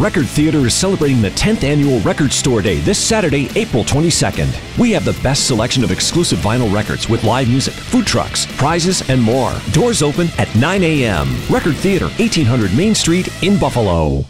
Record Theatre is celebrating the 10th annual Record Store Day this Saturday, April 22nd. We have the best selection of exclusive vinyl records with live music, food trucks, prizes, and more. Doors open at 9 a.m. Record Theatre, 1800 Main Street in Buffalo.